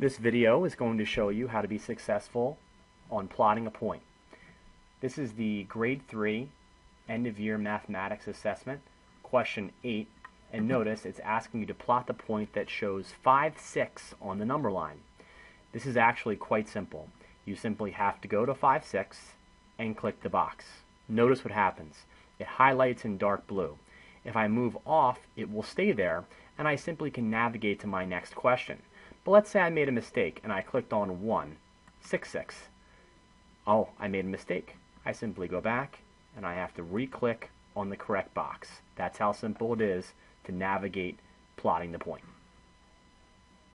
This video is going to show you how to be successful on plotting a point. This is the grade 3 end of year mathematics assessment, question 8, and notice it's asking you to plot the point that shows 5, 6 on the number line. This is actually quite simple. You simply have to go to 5, 6 and click the box. Notice what happens. It highlights in dark blue. If I move off, it will stay there, and I simply can navigate to my next question. But let's say I made a mistake and I clicked on 1, 6, 6. Oh, I made a mistake. I simply go back and I have to re-click on the correct box. That's how simple it is to navigate plotting the point.